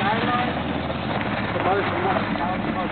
guidelines, the motion was